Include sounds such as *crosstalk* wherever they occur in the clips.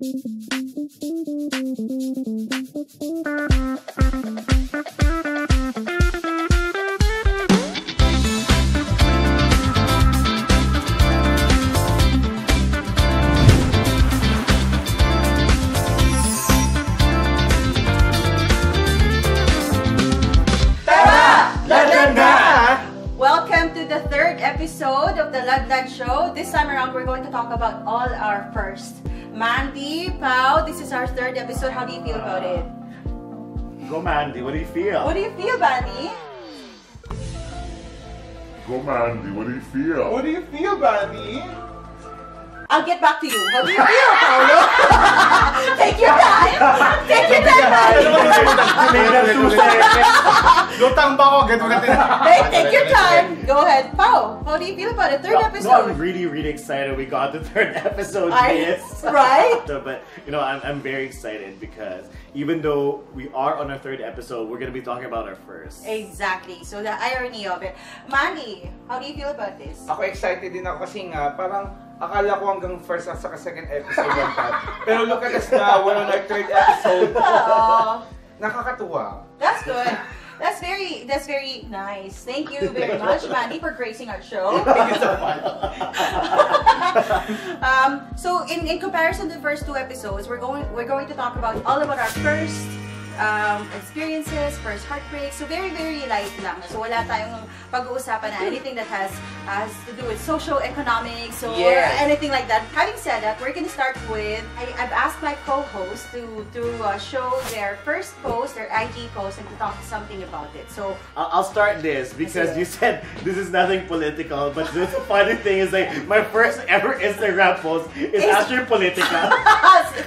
Welcome to the third episode of the Ladlad Show. This time around, we're going to talk about all our first. Mandy, Pau, this is our third episode. How do you feel about it? Go Mandy, what do you feel? What do you feel, Mandy? Go Mandy, what do you feel? What do you feel, Mandy? I'll get back to you. How do you feel, Paolo? *laughs* Take your time. Take your time, Mandy. Lutang ba ako? Ganun natin. Hey, take your time. Go ahead, Pau. How do you feel about it? Third No, episode. No, I'm really, really excited. We got the third *laughs* episode. I- yes. right? So, *laughs* but you know, I'm, I'm very excited because even though we are on our third episode, we're gonna be talking about our first. Exactly. So the irony of it. Mandy, how do you feel about this? Ako excited din ako kasi nga, parang akala ko hanggang first at saka second episode lang tayo. Pero look at us now, we're on our third episode. Aw, Nakakatuwa. that's good. That's very that's very nice. Thank you very much, Mandy, for gracing our show. *laughs* Thank you so much. *laughs* um, so in, in comparison to the first two episodes, we're going we're going to talk about all about our first um, experiences, first heartbreak. So very very light lang. So wala tayong pag-uusapan na anything that has has to do with social economics or Yes. anything like that. Having said that, we're gonna start with I, I've asked my co-host to to uh, show their first post, their IG post, and to talk something about it. So I'll, I'll start this because you said this is nothing political, but the *laughs* funny thing is like my first ever Instagram post is Is- actually political. *laughs*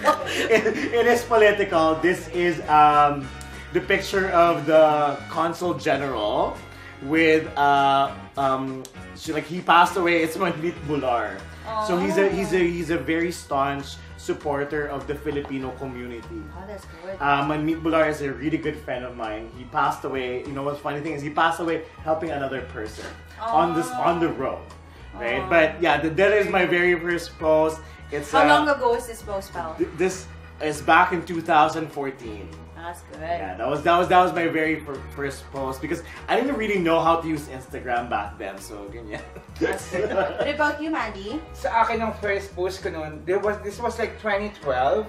*laughs* it, it is political. This is um, the picture of the consul general with uh, um, she, like he passed away. It's Manmeet Bhullar. So he's a he's a he's a very staunch supporter of the Filipino community. oh, that's good. Manmeet Bhullar is a really good friend of mine. He passed away. You know what's funny thing is he passed away helping another person on this on the road, right? Aw. But yeah, th- that is my very first post. It's How uh, long ago was this post, pal? th- this is back in 2014. That's good. Yeah, that was that was that was my very fir- first post because I didn't really know how to use Instagram back then. So ganyan. That's good. What about you, Mandy? Sa akin ang first post ko noon, there was, this was like 2012.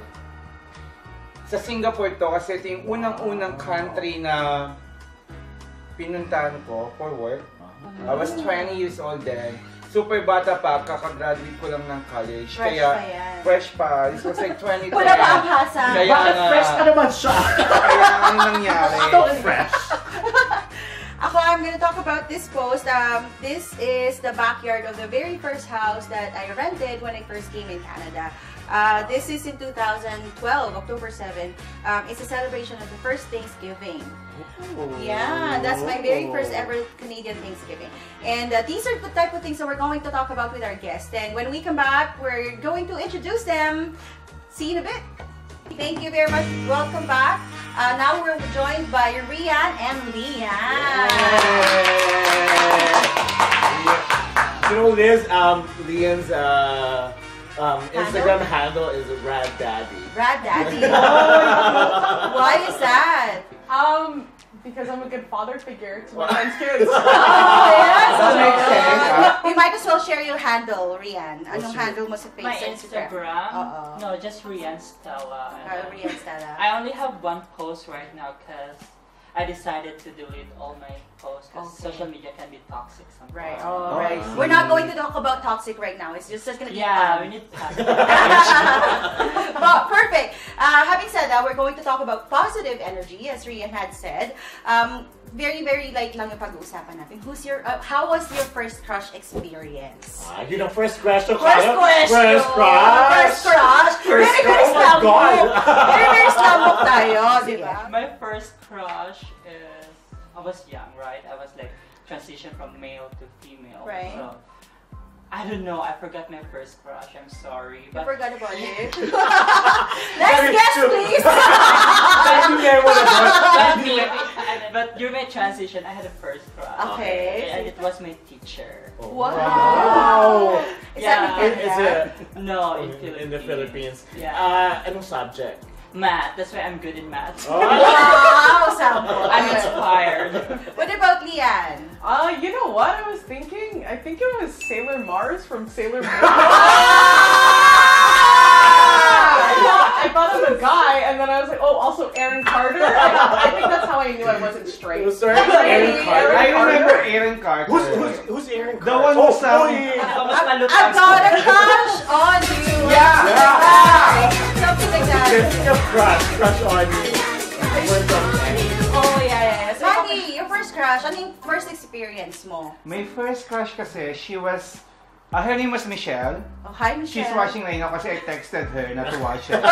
Sa Singapore to kasi ito yung unang-unang country na pinuntahan ko for work. I was 20 years old then. Super bata pa, kakagraduate ko lang ng college. Fresh Kaya, pa yan. fresh pa. This was like 2012. Wala pa ang hasa. Kaya Bakit nga. fresh ka naman siya? Kaya ano nangyari? Still fresh. *laughs* Ako, I'm gonna talk about this post. Um, this is the backyard of the very first house that I rented when I first came in Canada. Uh, this is in 2012, October 7. Um, it's a celebration of the first Thanksgiving. Yeah, that's my very first ever Canadian Thanksgiving. And uh, these are the type of things that we're going to talk about with our guests. And when we come back, we're going to introduce them. See you in a bit. Thank you very much. Welcome back. Uh, now we're joined by Rhian and Lean. You know, Liz, um, Lean's uh, um, Instagram handle is Rad Daddy. Brad Daddy. *laughs* Why is that? Um, because I'm a good father figure to my *laughs* friends' kids. Oh, *laughs* yes. That makes sense. You might as well share your handle, Rhian. Anong What's your- handle mo sa face My sa Instagram? Oo. No, just Rhian Stella. And, Uh, uh, Rhian Stella. I only have one post right now because I decided to delete all my posts because Okay. social media can be toxic sometimes. Right. Oh, Oh, right. I. We're not going to talk about toxic right now. It's just, just gonna be Yeah, fun. we need positive. *laughs* well, perfect. Uh, having said that, we're going to talk about positive energy, as Rhian had said. Um, very, very light lang yung pag-uusapan natin. Who's your, uh, how was your first crush experience? Ah, yun ang first question. First Kyle. question! First crush! First crush! First very, very crush. Oh my slambok! God. very, very slambok tayo, di ba? my first crush is I was young, right? I was like transition from male to female. Right. So I don't know. I forgot my first crush. I'm sorry. You But forgot about it. *laughs* Next guest, please! *laughs* but, but *laughs* But during my transition, I had a first crush. Okay. And it was my teacher. Wow. Wow! Is Yeah. that in Is Canada? it No, in, in, in the Philippines? Yeah. Uh, anong subject? Math. That's why I'm good in math. Oh. *laughs* Wow, sample. I'm inspired. *laughs* What about Lean? Uh, you know what I was thinking? I think it was Sailor Mars from Sailor *laughs* Moon. I thought, I thought of a guy, and then I was like, oh, also Aaron Carter. *laughs* And I think that's how I knew I wasn't straight. Sorry, Aaron Carter. I remember Aaron Carter. Who's, who's, who's Aaron The Carter? one oh, who's, um, oh, yeah, yeah. Ako mas. I've got a crush on you. Yeah. Right. Something like that. Speaking of crush, crush on you. What's up, Annie? Oh, yeah, yeah. yeah. So, Manny, your first crush, ano yung first experience mo? My first crush kasi, she was, uh, her name was Michelle. Oh, hi, Michelle. She's watching right now kasi I texted her not to watch it. *laughs*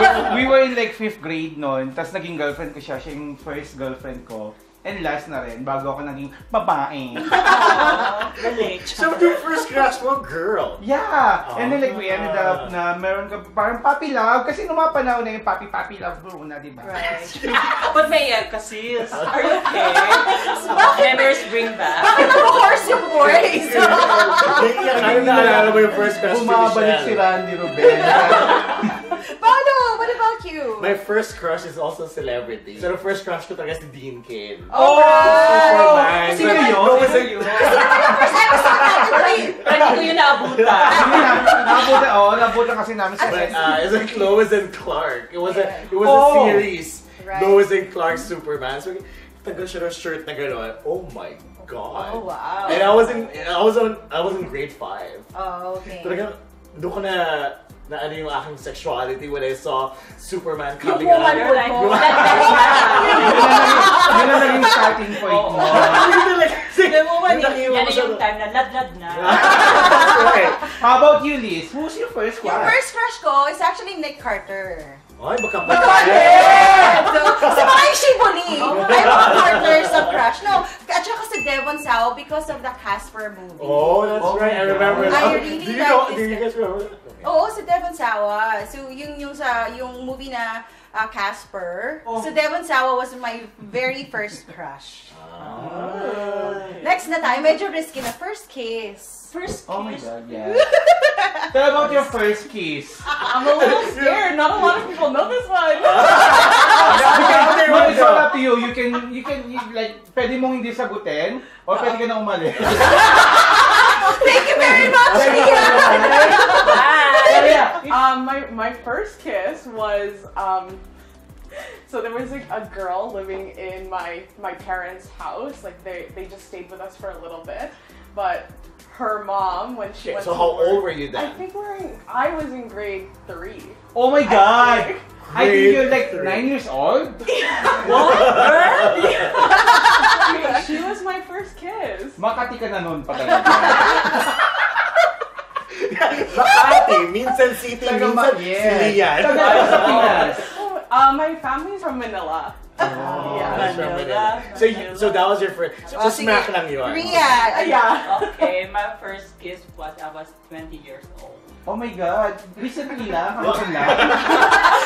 we, we were in like fifth grade noon, tapos naging girlfriend ko siya, siya yung first girlfriend ko. And last na rin, bago ako naging babae. *laughs* Galing. So, your first crush mo, girl. Yeah! And then like we Ah. ended up na meron ka parang puppy love, kasi nung mga panahon na yung puppy puppy love bro na, di ba? Right. *laughs* Ba't may iyak ka, sis? Are you okay? Memories bring back. Bakit voice? Ano naalala mo yung first crush Bumabalik si Michelle? Randy Rubén. Paolo, what about you? My first crush is also celebrity. So, the first crush ko talaga si Dean Cain. Oh, Superman. Sino yun? no, it- yun? First episode ko yun naabutan. Hindi na, nabutan, oh, nabutan kasi namin sa But uh, it's like Lois and Clark. It was a it was Oh. a series. Right. Lois and Clark Superman. So tagal siya ng shirt na gano'n. Oh my god. Oh, wow. And I was in I was on I was in grade 5. Oh, okay. Talagang doon ko na na ano yung aking sexuality when I saw Superman Yung coming woman out. You're like, mo. that, that's not. Yun ang naging starting point mo. *laughs* The moment, yan na yung time na ladlad na. *laughs* right. How about you, Liz? Who's your first Yung crush? first crush ko is actually Nick Carter. Ay, baka So, kasi *laughs* mga yung shibuli. I'm a partners of crush. No, at saka si Devon Sao because of the Casper movie. Oh, that's Oh right. I remember. I really do you like know? this Do you guy. guys remember? Okay. Oo, si Devon Sawa. So, yung, yung sa, yung movie na ah, Casper. Oh. So, Devon Sawa was my very first crush. Ah. Next na tayo, medyo risky na. First kiss. First kiss. Oh my god, yeah. *laughs* Tell about your first kiss. I'm a little *laughs* scared. Not a lot of people know this one. *laughs* Okay, No, it's all up to you. You can, you can, you, like, pwede mong hindi sagutin, o pwede ka na umalis. Thank you very much, Ian! Pero yeah, Um, my my first kiss was um. *laughs* So there was like a girl living in my my parents' house. Like they they just stayed with us for a little bit, but her mom when she Okay, went so to how work- old were you then? I think we're in, I was in grade three. oh my god! I think you're like three. nine years old. *laughs* What? *laughs* She was my first kiss. Makati ka na noon pa talaga. Makati, minsan city, Taga minsan Silian. Taga sa Pinas. Oh, uh, my family's from Manila. Oh, *laughs* Yeah. that's from Manila. So, you, so that was your first. So, Oh, so sige. smack lang yun. Ria, Yeah. Okay, my first kiss was I was 20 years old. Oh my god. Recently lang, kahapon lang. *laughs*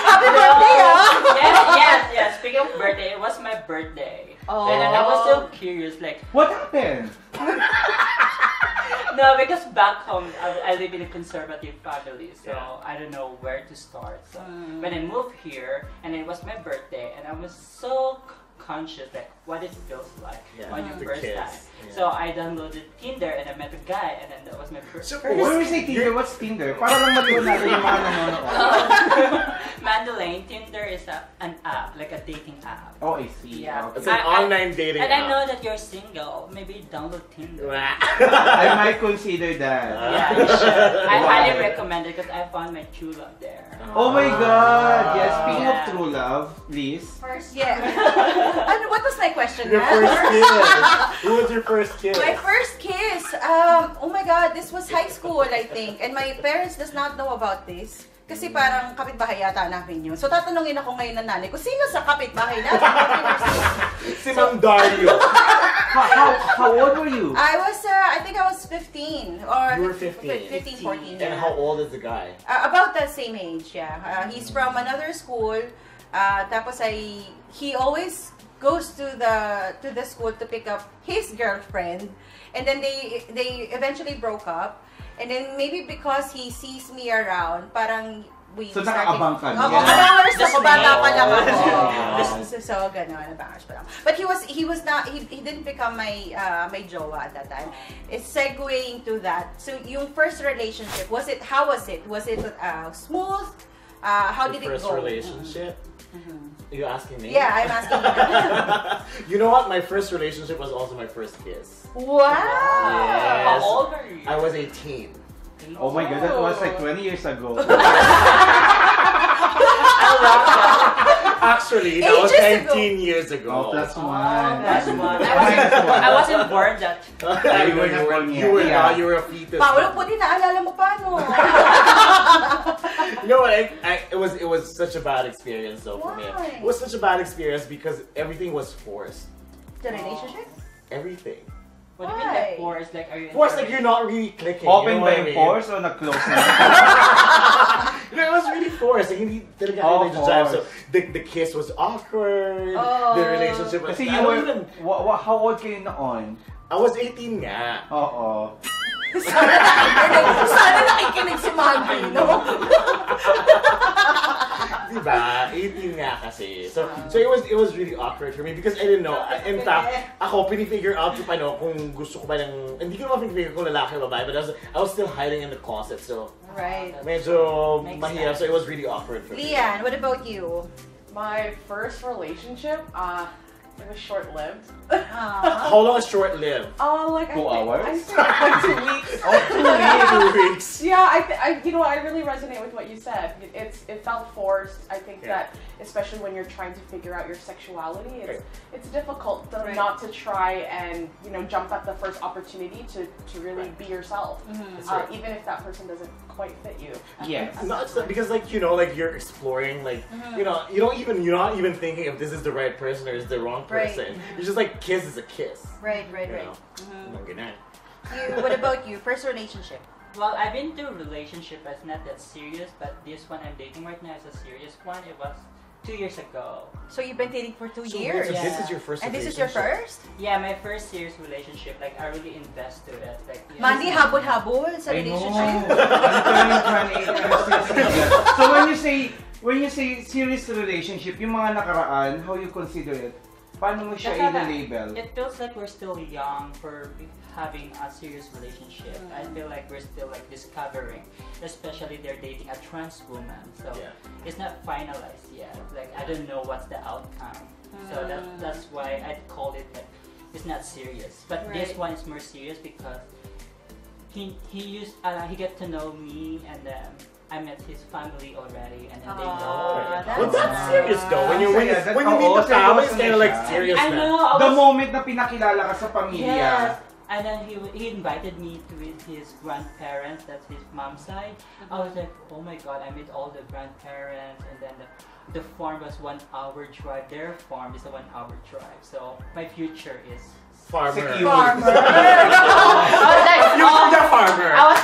happy birthday, ah! yes, yes, yes. Speaking of birthday, it was my birthday. Oh. And I was so curious, like, What happened? *laughs* no, because back home, I, I live in a conservative family, so Yeah. I don't know where to start. So Mm. when I moved here, and it was my birthday, and I was so c- conscious, like, what it feels like Yeah, on your the first kiss. time. Yeah. So I downloaded Tinder, and I met a guy, and then that was my first. So, first When we say Tinder, what's Tinder? Para lang maliwan natin yung mga nanonood. *laughs* Mandalane, Tinder is a, an app, like a dating app. Oh, I see. Yeah. It's Okay. an I- I- online dating And I know that you're single. Maybe download Tinder. *laughs* I might *laughs* consider that. Uh. Yeah, you should. I Why? highly recommend it because I found my true love there. Oh my god! Yes, speaking of true love, please. First, yeah. Ano, what was my question? Your na? first *laughs* kiss. Who was your first kiss? My first kiss, um, oh my God, this was high school, I think. And my parents does not know about this. Kasi parang kapitbahay yata namin yun. So tatanungin ako ngayon ng nanay ko, sino sa kapitbahay natin? *laughs* Si Ma'am Dario. How, how, how old were you? I was, uh, I think I was 15. Or You were 15. 15, 14. And yeah. how old is the guy? Uh, about the same age, yeah. Uh, he's from another school. Uh, tapos ay, he always goes to the to the school to pick up his girlfriend, and then they they eventually broke up. And then maybe because he sees me around, parang we So, started- nakaabang ka Oo, niya? ako, bata pa lang ako. Oh. So, so gano'n, abangers pa lang. But he was, he was not, he, he didn't become my, uh, my jowa at that time. It's segueing to that. So, yung first relationship, was it, how was it? Was it uh, smooth? Uh, how did it it first go? Mm-hmm. relationship? Are you asking me? Yeah, I'm asking you. *laughs* you know what? My first relationship was also my first kiss. wow! Yes. How old are you? I was 18. Oh my god, that was like 20 years ago. *laughs* Actually, that was Ages ago. 19 years ago. Oh, plus one. That's oh, why. Plus I wasn't. I wasn't born that. you, *laughs* you were were, not born you were Yeah. not, you were a fetus. Paolo, puti naalala mo pa, no? *laughs* You know what? I, I, it was it was such a bad experience though for me. Why? It was such a bad experience because everything was forced. the relationship? Everything. What do you mean Why? like force? Like are you? Forced like you're not really clicking. Open you know ba what I yung mean? pores o nag-close na? *laughs* No, it was really forced. Like, hindi talaga Oh, oh, jive. So the, the kiss was awkward. Oh. The relationship was. Kasi I you don't were, even. wa, wa, how old kayo noon? I was 18 nga. Oo. *laughs* Sana nakikinig si Maggie, no? *laughs* Diba? 18 nga kasi. So, so it was it was really awkward for me because I didn't know. In fact, ako pinifigure out ko pa no kung gusto ko ba ng hindi ko naman pinifigure kung lalaki o babae but I was, I was still hiding in the closet. So, Right. medyo mahirap. So it was really awkward for me. Lean, what about you? My first relationship, uh, it was short-lived. Aw. How long is short-lived? Oh, like Two I think, hours? I think like two *laughs* weeks. Oh, two *laughs* weeks. Yeah, I, th- I, you know, I really resonate with what you said. It's, it felt forced. I think Yeah. that, especially when you're trying to figure out your sexuality, it's, Right. it's difficult to, Right. not to try and, you know, jump at the first opportunity to, to really be yourself, That's uh, right. even if that person doesn't quite fit you. Yes. *laughs* No, it's because like you know, like you're exploring, like Mm-hmm. you know, you don't even you're not even thinking if this is the right person or is the wrong Right. person. You're just like kiss is a kiss. Right, right, You right. know? Mga ganun. You, what about you? First relationship? Well, I've been through a relationship that's not that serious, but this one I'm dating right now is a serious one. It was two years ago. So you've been dating for two So years? so this Yeah. is your first. And this is your relationship? first? Yeah, my first serious relationship. Like I really invest to it. Like yeah. Mandy, habol-habol sa I know. relationship? *laughs* so when you say when you say serious relationship, yung mga nakaraan, how you consider it? Paano mo siya That's i-label? It feels like we're still young for having a serious relationship. I feel like we're still like discovering, especially they're dating a trans woman. So Yeah. it's not finalized yet. Like I don't know what's the outcome. So that that's why I'd call it like it's not serious. But this one is more serious because he he used uh, he get to know me and then I met his family already and then they know. Aw, already. that's Well, that's serious though. When you when you, when you meet oo, the family, it's seryoso kind of like serious I na. know. I The was- moment na pinakilala ka sa pamilya. Yes. And then he he invited me to his, his grandparents, that's his mom's side. I was mm-hmm. like, oh my god, I met all the grandparents and then the, the farm was one hour drive. Their farm is a one hour drive. So my future is Farmer. Secure. Farmer. *laughs* *laughs* I was like, You, oh, you're a farmer. I was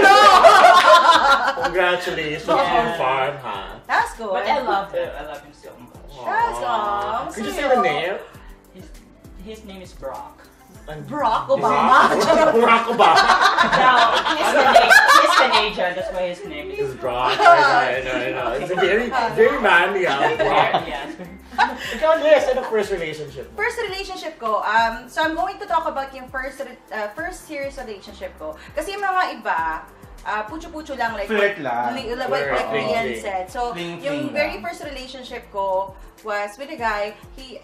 yeah. *laughs* Congratulations Yeah. on farm, huh? That's good. but I love him. I love him so much. That's Aw. awesome. Could you say the name? His, his name is Brock. And- Barack Obama. *laughs* Barack Obama. No, he's, Cana- he's Canadian. That's why his name is Is *laughs* Brock. I know, I know, I know. It's a very, very manly, ah, Brock. Yes. Ikaw, Liz, ano first relationship mo? First relationship ko, um, so I'm going to talk about yung first re- uh, first serious relationship ko. Kasi yung mga iba, uh, pucho-pucho lang. Like, Flirt lang. Li- like, Flirt, like Rian fling. said. So, Fling, yung fling very lang. first relationship ko was with a guy, he,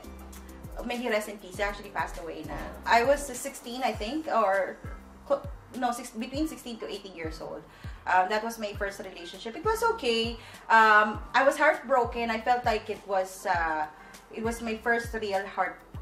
may he rest in peace, he actually passed away na. I was 16, I think, or, no, six, between 16 to 18 years old. Um, that was my first relationship. It was okay. Um, I was heartbroken. I felt like it was, uh, it was my first real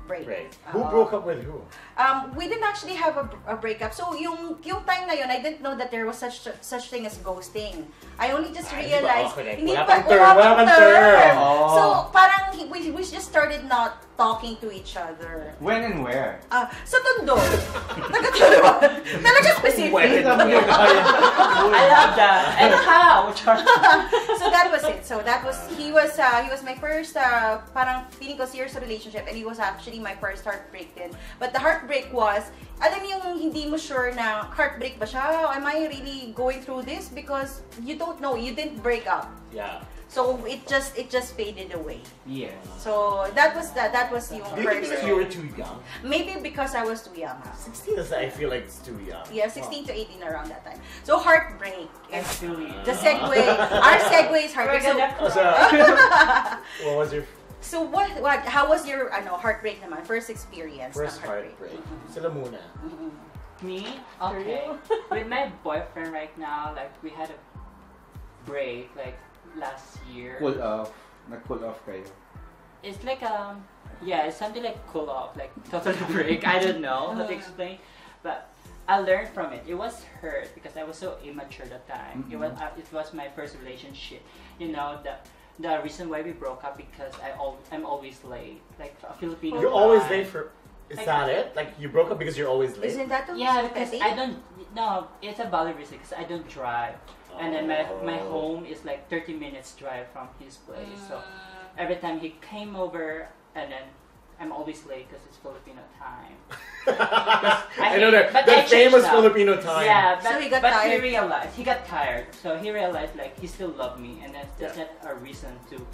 heartbreak. Right. Who Uh, broke up with who? Um, we didn't actually have a, a breakup. So yung yung time na yun, I didn't know that there was such such thing as ghosting. I only just Ay, realized di ba? Okay, like, hindi wala pa wala pang term. Oh. So parang we, we just started not talking to each other. When and where? Ah, sa Tondo. *laughs* Nagkatulog. Talaga specific. *laughs* I love that. And how? *laughs* so that was it. So that was he was uh, he was my first uh, parang feeling ko serious relationship and he was actually my first heartbreak din. But the heartbreak was alam mo yung hindi mo sure na heartbreak ba siya? Am I really going through this because you don't know, you didn't break up. Yeah. So it just it just faded away. Yes. So that was that that was yung Do you think first. because you were too young? Maybe because I was too young. 16 is, I feel like it's too young. Yeah, 16 to 18 around that time. So heartbreak. Actually. The uh-huh. segue, our segue is heartbreak. So, so, *laughs* what was your So what what how was your ano heartbreak naman first experience first ng heartbreak? heartbreak? Sila muna. Me? Okay. *laughs* With my boyfriend right now, like we had a break like last year. Cool off. Nag-cool off kayo. It's like um yeah, it's something like cool off, like *laughs* total break. I don't know how to explain, but I learned from it. It was hurt because I was so immature at the time. It was uh, it was my first relationship. You know the the reason why we broke up because I al- I'm always late, like a Filipino. You're always late for. Is Like- that it? Like you broke up because you're always late? Isn't that a Yeah, because petty? I don't. No, it's a valid reason because I don't drive, and then my my Oh. home is like 30 minutes drive from his place. So Mm. every time he came over, and then I'm always late because it's Filipino time. *laughs* I, know that. but The I famous now. Filipino time. Yeah, but, So he got but tired. he realized he got tired. So he realized like he still loved me, and that's, that's not a reason to.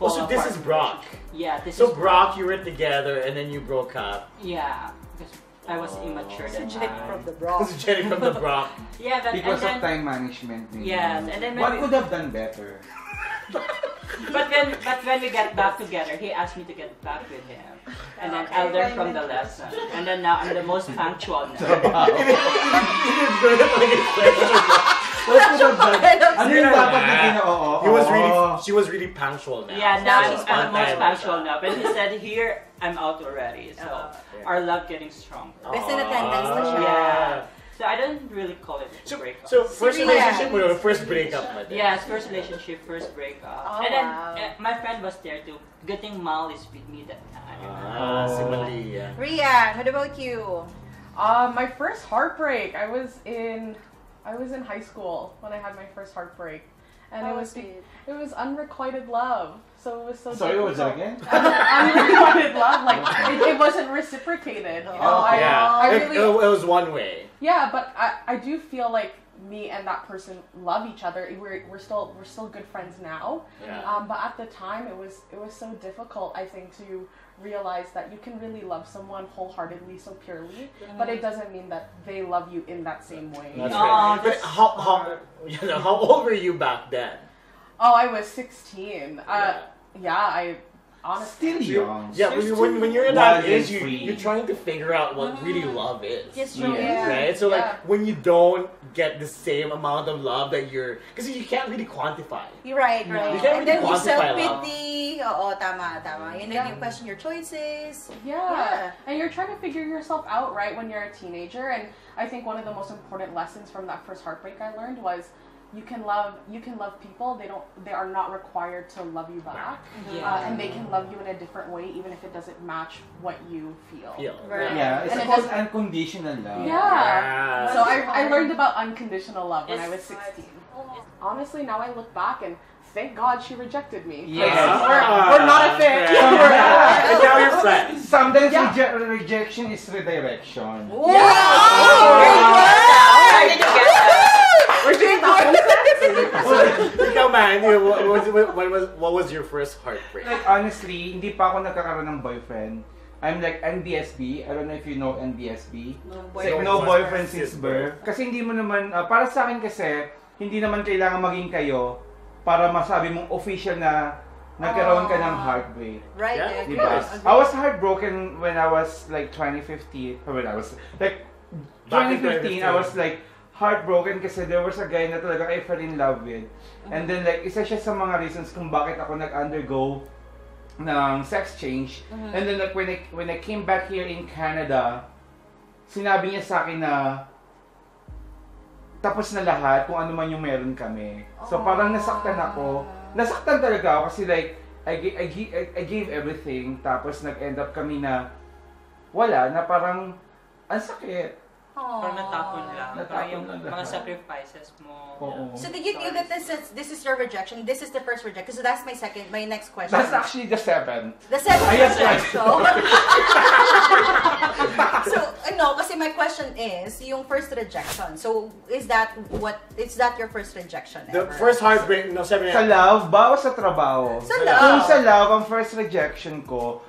Oh, so this is Brock. Yeah, this So is So Brock, you were together and then you broke up. Yeah, because I was Oh. immature So that Jenny time. from the Bronx. This is Jenny from the Brock. *laughs* Yeah, but Because and of then, time management. din. Yes, and then What could have done better? *laughs* But when but when we get back together, he asked me to get back with him, and then I learned from the lesson. And then now I'm the most punctual now. What could have done? Ano yung dapat na gina- oo, He was really, she was really punctual now. Yeah, Now now she's I'm, I'm the most punctual now. But he said here I'm out already, so Yeah. our love getting stronger. Best in attendance na siya. Yeah. So I don't really call it a So, breakup. so first Serious. relationship or first breakup? my dear? Yes, first relationship, first breakup. Oh, and then wow. uh, my friend was there too. Good thing Mal is with me that time. Ah, si Oh. Malia. Rhian, what about you? Uh, my first heartbreak. I was in, I was in high school when I had my first heartbreak, and How it was was be- it? it was unrequited love. So it was so. Sorry, what was that difficult. again? unrequited love, like it, it wasn't reciprocated. You know, Oh, I, yeah, I it, really, it was one way. yeah, but I, I do feel like me and that person love each other. We're, we're still we're still good friends now. Yeah. Um, but at the time, it was it was so difficult. I think to realize that you can really love someone wholeheartedly, so purely, but it doesn't mean that they love you in that same way. That's Oh, right. But how, how, you know, how old were you back then? Oh, I was sixteen. Uh, yeah, I honestly. Still young. Yeah, when, you, when, when you're in Wild that age, you, free. you're trying to figure out what really love is. Yes, true. yeah. Right? So, like, when you don't get the same amount of love that you're. Because you can't really quantify. You're right, right. You can't and then really you quantify love. self-pity. Oo, tama, tama. And then Yeah. you question your choices. Yeah. Yeah. and you're trying to figure yourself out, right, when you're a teenager. And I think one of the most important lessons from that first heartbreak I learned was you can love you can love people. They don't they are not required to love you back, Yeah. uh, and they can love you in a different way, even if it doesn't match what you feel. Feel. Right. Yeah, it's And it called doesn't- unconditional love. Yeah. Yeah. So I, I learned about unconditional love when I was It's- 16. Honestly, now I look back and thank God she rejected me. Yes. We're, we're not a fit. Yeah. *laughs* and now you're friends. Sometimes Yeah. reje- rejection is redirection. Wow! Where did you get that? We're doing the whole so, ikaw man, what, was, what, was, what was your first heartbreak? Like, honestly, hindi pa ako nagkakaroon ng boyfriend. I'm like NBSB. I don't know if you know NBSB. No like no boyfriend since birth. Kasi hindi mo naman, ah, para sa akin kasi, hindi naman kailangan maging kayo para masabi mong official na nagkaroon ka ng Ah. heartbreak. Right, Yeah. Diba? Agree. I was heartbroken when I was like 2015. Or when I was like Back in 2015, I was like heartbroken kasi there was a guy na talaga I fell in love with. And then like isa siya sa mga reasons kung bakit ako nag-undergo ng sex change. And then like when I when I came back here in Canada, sinabi niya sa akin na tapos na lahat kung ano man yung meron kami. So parang nasaktan ako. Nasaktan talaga ako kasi like I, I, I, I gave everything, tapos nag-end up kami na wala, na parang ang sakit. Parang natapon lang. Natapon Parang yung lang mga sacrifices mo. Oo. So did you feel that this is this is your rejection? This is the first rejection. So that's my second, my next question. That's actually the seventh. The seventh Ayan, rejection. So, *laughs* so no, kasi my question is yung first rejection. So is that what? Is that your first rejection The ever? first heartbreak, no, sabi Sa love ba o sa trabaho? Sa Kung love. sa love, ang first rejection ko,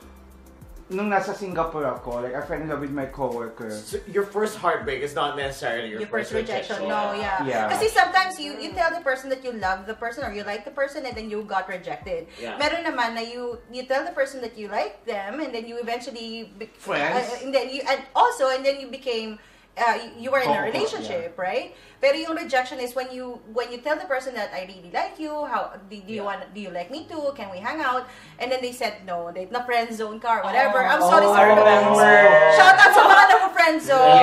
nung nasa Singapore ako, like I fell in love with my coworker. so your first heartbreak is not necessarily your, Your first rejection, no, yeah. Yeah. Kasi sometimes you you tell the person that you love the person or you like the person and then you got rejected. Yeah. Meron naman na you you tell the person that you like them and then you eventually Friends. uh, and then you and also and then you became uh, you were in a Oh, relationship, right? Pero yung rejection is when you when you tell the person that I really like you, how do, do you want do you like me too? Can we hang out? And then they said no, they na friend zone ka or whatever. I'm sorry, Oh, sorry. Remember. Shout out sa mga na friend zone.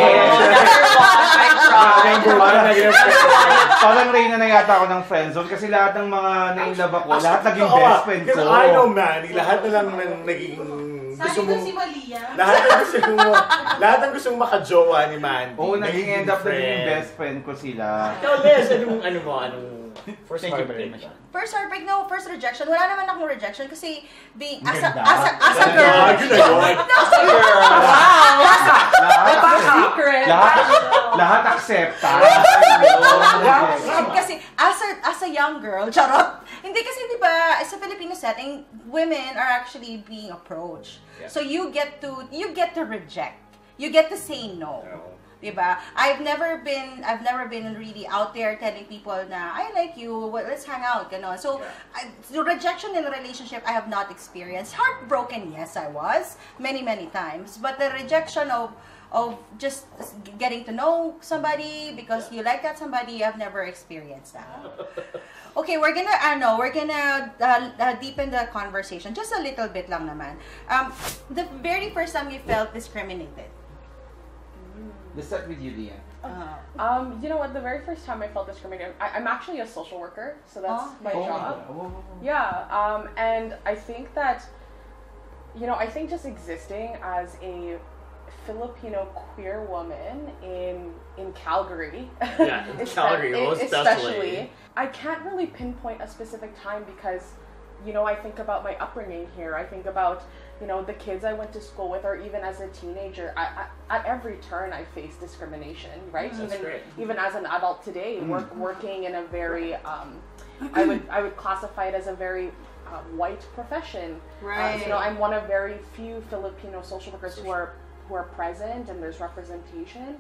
Parang reyna na yata ako ng friendzone kasi lahat ng mga na-inlove ako, lahat naging best friend ko. I know, man, lahat na lang ng naging gusto Sabi ko mong... si Malia. Lahat ng gusto mo, lahat ng gusto mong makajowa ni Mandy. Oo, naging end up naging best friend ko sila. Ikaw, Les, anong, ano mo, anong first Thank you very heartbreak? much. First heartbreak, no, first rejection. Wala naman akong rejection kasi being as a, as a, as a Ah, girl. yun na yun. *laughs* Lahat, Secret! lahat, lahat acceptance. kasi as a, as a young girl, *laughs* charot. Hindi kasi 'di ba, sa Filipino setting, women are actually being approached. Yeah. So you get to you get to reject. You get to say no. Diba? I've never been I've never been really out there telling people na I like you, well, let's hang out, ganon. So, I, the rejection in a relationship I have not experienced. Heartbroken, yes, I was many many times, but the rejection of of just getting to know somebody because you like that somebody, I've never experienced that. *laughs* Okay, we're gonna ano, we're gonna uh, uh, deepen the conversation just a little bit lang naman. Um, the very first time you felt discriminated. Let's start with you, Leah. Uh, Um, you know what? The very first time I felt discriminated, I, I'm actually a social worker, so that's Oh, my okay. job. Oh. Yeah, um, and I think that, you know, I think just existing as a Filipino queer woman in in Calgary, Yeah, in *laughs* Calgary, e- most especially. I can't really pinpoint a specific time because, you know, I think about my upbringing here. I think about, you know, the kids I went to school with, or even as a teenager. I, I, at every turn, I face discrimination, right? That's even great. even as an adult today, work, working in a very, um, I would *clears throat* I would classify it as a very uh, white profession. Uh, you know, I'm one of very few Filipino social workers who are who are present and there's representation,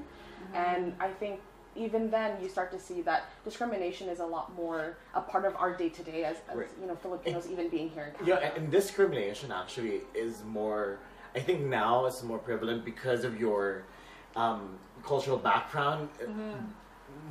and I think even then you start to see that discrimination is a lot more a part of our day to day as, as Right. you know Filipinos even being here in Canada. Yeah, and, and discrimination actually is more. I think now it's more prevalent because of your um, cultural background, uh,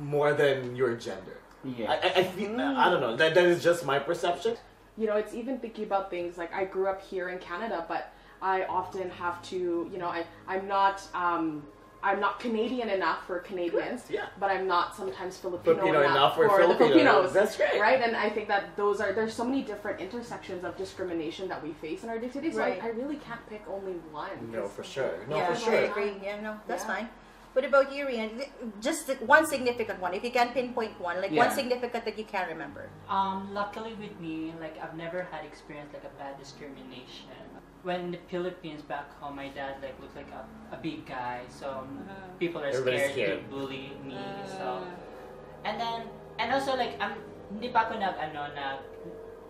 more than your gender. I, Yeah. I, I feel. I don't know. That, that is just my perception. you know, it's even thinking about things like I grew up here in Canada, but I often have to, you know, I I'm not um, I'm not Canadian enough for Canadians, Yeah. but I'm not sometimes Filipino, Filipino enough for the Filipinos. Filipinos. That's great. right? And I think that those are there's so many different intersections of discrimination that we face in our day to day. So Right. I, I really can't pick only one. No, for sure. No, yeah, for sure. I agree. Yeah, no, that's Yeah. fine. What about you, Rhian? Just one significant one. If you can pinpoint one, like one significant that you can remember. Um, luckily with me, like I've never had experience like a bad discrimination. When in the Philippines back home, my dad like looked like a, a big guy, so um, people are Everybody's scared, scared. to bully me. So, and then and also like I'm hindi pa ako nag ano nag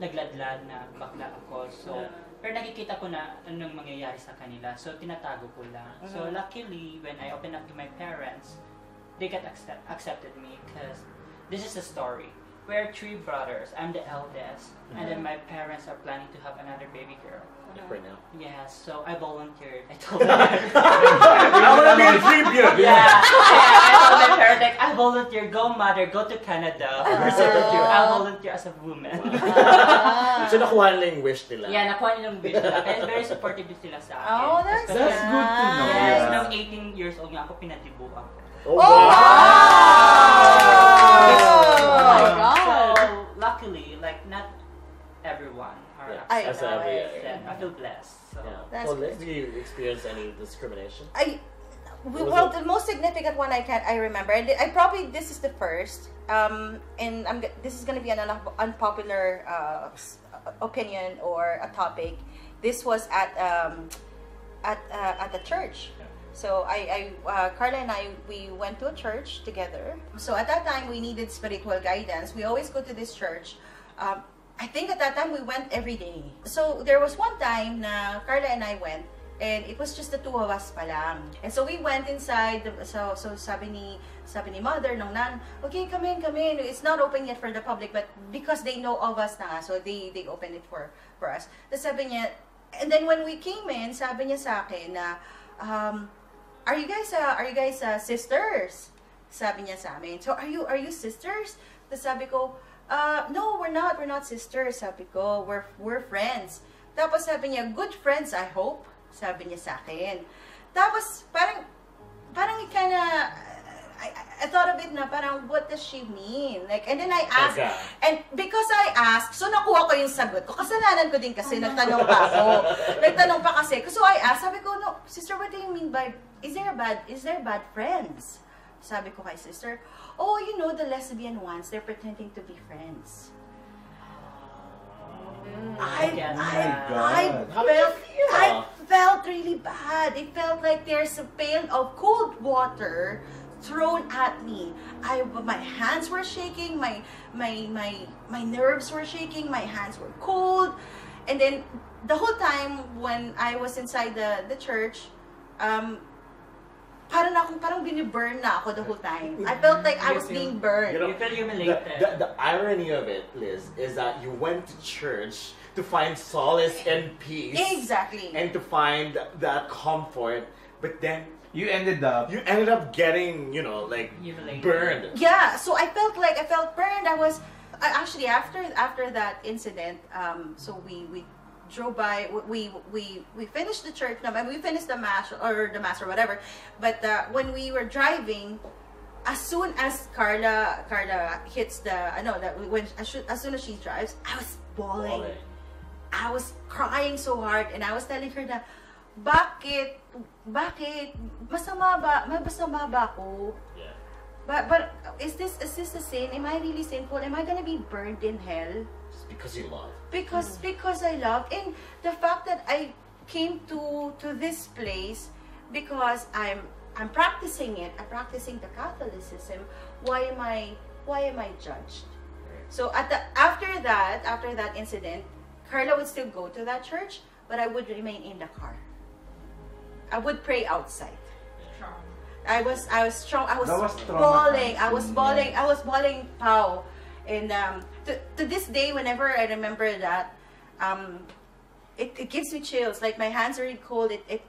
nagladlad na bakla ako. So, pero nakikita ko na anong mangyayari sa kanila. So, tinatago ko lang. So, luckily, when I opened up to my parents, they got accept, accepted me because this is a story. We're three brothers. I'm the eldest. And then my parents are planning to have another baby girl. Right now. Yeah, so I volunteered. I told *laughs* them. I want to be a tribute. yeah, I, I told my parents, like, I volunteer. Go mother, go to Canada. *laughs* Second year. I'll volunteer as a woman. *laughs* So nakuha nila yung wish nila. yeah, nakuha nilang wish nila. And very supportive din sila sa akin. Oh, that's Especially- That's good to know. Yes, Yeah. nung 18 years old nga ako, pinatibuan ko. Oh, wow! Oh my I as know, every, I- yeah. I feel blessed. So. Yeah. That's well, good. do you experience any discrimination? I was well, it? the most significant one I can I remember, and I probably this is the first. Um, and I'm this is gonna be an un- unpopular uh, s- opinion or a topic. This was at um, at uh, at the church. So I, I uh, Carla and I, we went to a church together. So at that time, we needed spiritual guidance. We always go to this church. Um, I think at that time we went every day. So there was one time na Carla and I went, and it was just the two of us pa lang. And so we went inside. The, so so sabi ni sabi ni mother nung nan, okay, come in, come in. It's not open yet for the public, but because they know of us na, so they they opened it for for us. Tapos sabi niya, and then when we came in, sabi niya sa akin na, um, are you guys uh, are you guys uh, sisters? Sabi niya sa amin. So are you are you sisters? Tapos sabi ko, uh, no, we're not. We're not sisters. Sabi ko, we're we're friends. Tapos sabi niya, good friends, I hope. Sabi niya sa akin. Tapos parang parang kinda I, I- I thought of it na parang what does she mean? Like and then I asked Teka. and because I asked, so nakuha ko yung sagot ko. Kasalanan ko din kasi nagtanong pa ako. nagtanong pa kasi. So I asked, sabi ko, no, sister, what do you mean by is there bad is there bad friends? Sabi ko kay sister, oh, you know the lesbian ones, they're pretending to be friends. I, Yeah. I, I, did you felt. I felt really bad. It felt like there's a pail of cold water thrown at me. I, my hands were shaking. My, my, my, my nerves were shaking. My hands were cold. And then the whole time when I was inside the, the church, um, parang akong parang biniburn na ako the whole time. I felt like I was being burned. You know, You feel the, humiliated. the, the irony of it, Liz, is that you went to church to find solace and peace. Exactly. And to find that comfort, but then You ended up. you ended up getting, you know, like Humiliated. burned. yeah so i felt like i felt burned i was actually after after that incident um so we we drove by we we we finished the church naman we finished the mass or the mass or whatever but uh, when we were driving as soon as Carla Carla hits the I know that when as soon, as soon as she drives I was bawling Bawling. I was crying so hard and I was telling her that bakit bakit masama ba masama ba ako Yeah. but but is this is this a sin? Am I really sinful? Am I gonna be burned in hell? Just because you love. Because mm. because I love and the fact that I came to to this place because I'm I'm practicing it. I'm practicing the Catholicism. Why am I why am I judged? So at the after that after that incident, Carla would still go to that church, but I would remain in the car. I would pray outside. I was I was strong. I was, That was bawling. I was traumatizing, bawling. I was bawling. Pow. And um, to, to this day, whenever I remember that, um, it, it gives me chills. Like my hands are really cold. It it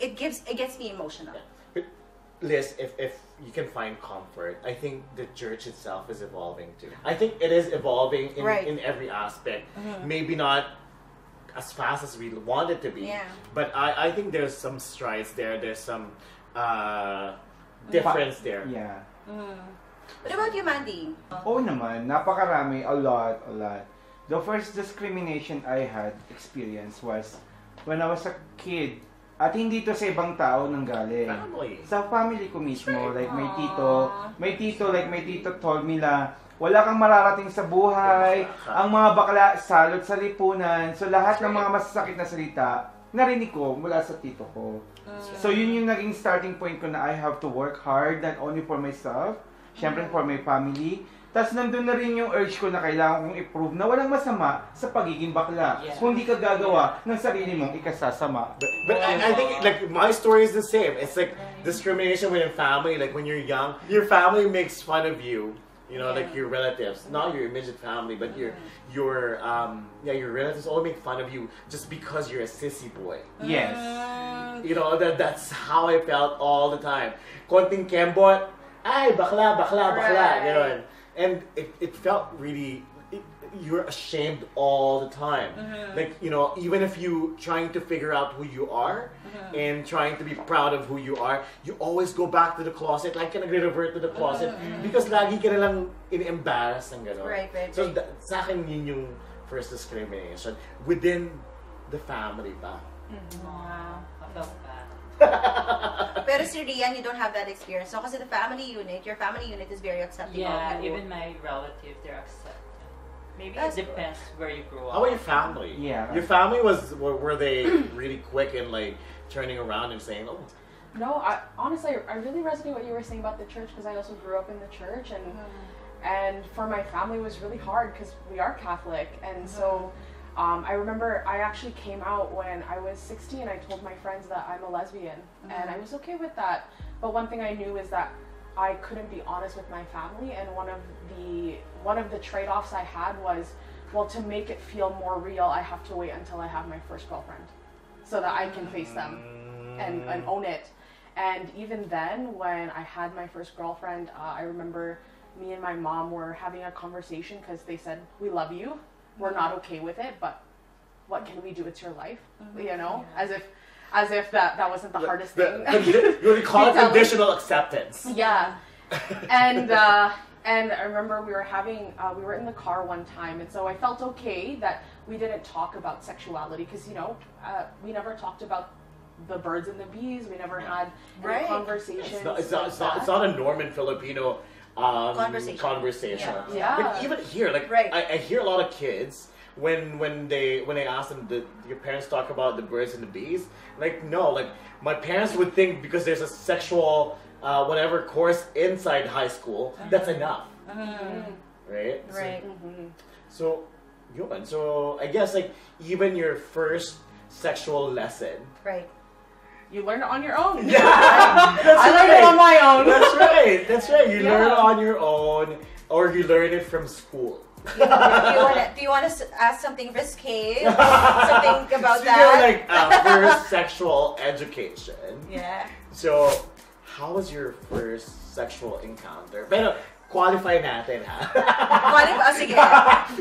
it gives it gets me emotional. But Liz, if, if you can find comfort, I think the church itself is evolving too. I think it is evolving in, Right. in every aspect. Maybe not as fast as we want it to be. Yeah. But I, I think there's some strides there. There's some uh, difference there. Yeah. What about you, Mandy? Oo naman, napakarami, a lot, a lot. The first discrimination I had experience was when I was a kid. At hindi to sa ibang tao nang galing. Family. Sa family ko mismo, like may tito, may tito, like may tito told me na wala kang mararating sa buhay, ang mga bakla salot sa lipunan, so lahat ng mga masasakit na salita, narinig ko mula sa tito ko. So yun yung naging starting point ko na I have to work hard not only for myself, syempre for my family. Tapos nandun na rin yung urge ko na kailangan kong i-prove na walang masama sa pagiging bakla. Yeah. Kung di ka gagawa ng sarili mong ikasasama. But, but I, I think like my story is the same. It's like discrimination within family. Like when you're young, your family makes fun of you. You know, like your relatives, not your immediate family, but your your um yeah your relatives all make fun of you just because you're a sissy boy. Yes. You know that that's how I felt all the time. Konting kembot, ay bakla bakla bakla, Right. ganon. And it, it felt really it, you're ashamed all the time. Mm-hmm. Like you know, even if you trying to figure out who you are mm-hmm. and trying to be proud of who you are, you always go back to the closet. Like ka nagre-revert to the closet mm-hmm. because lagi ka na lang in-embarrass ng ganon. Right, right, So da- sa akin yun yung first discrimination within the family ba? Wow, I felt bad. *laughs* Pero si Rhian, you don't have that experience. No, kasi the family unit, your family unit is very accepting Yeah, of you. even my relatives, they're accepted. Maybe That's it depends where you grew up. How about your family? Yeah. Your family was were, were they *clears throat* really quick in like turning around and saying, "Oh, No, I honestly I really resonate what you were saying about the church because I also grew up in the church and mm-hmm. and for my family it was really hard because we are Catholic and mm-hmm. so um, I remember I actually came out when I was 16. I told my friends that I'm a lesbian and I was okay with that. But one thing I knew is that I couldn't be honest with my family and one of the one of the trade-offs I had was well to make it feel more real I have to wait until I have my first girlfriend so that I can face them and, and own it. And even then, when I had my first girlfriend, uh, I remember me and my mom were having a conversation because they said, "We love you. We're not okay with it, but what can we do? It's your life." You know, as if, as if that that wasn't the hardest the, thing. the, you *laughs* call it Keep telling- conditional acceptance." Yeah. and uh, and I remember we were having uh, we were in the car one time, and so I felt okay that we didn't talk about sexuality because you know uh, we never talked about the birds and the bees. We never had any Right. conversations. It's not, it's, not, like it's, not, it's not a Norman Filipino um, Conversation. conversation. Yeah. Yeah. But even here, like Right. I, I hear a lot of kids when when they when they ask them, the, your parents talk about the birds and the bees. Like no, like my parents would think because there's a sexual uh, whatever course inside high school, that's enough, right? So- Right. So, yun. So I guess like even your first sexual lesson. Right. You learn it on your own. *laughs* Yeah, I learned it on my own. That's right. That's right. You learn Yeah. on your own, or you learn it from school. do you want to? Do you want to ask something risque? something *laughs* about so that? You're like uh, first *laughs* sexual education. yeah. So, how was your first sexual encounter? Pero qualify natin ha. What if, oh, sige.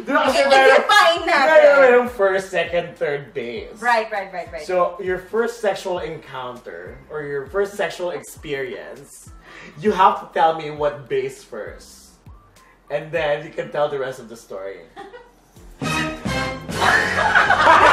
Di kasi I- meron- I-define natin first, second, third base. Right, right, right, right. So your first sexual encounter or your first sexual experience, you have to tell me what base first. And then you can tell the rest of the story. *laughs*